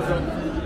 fazer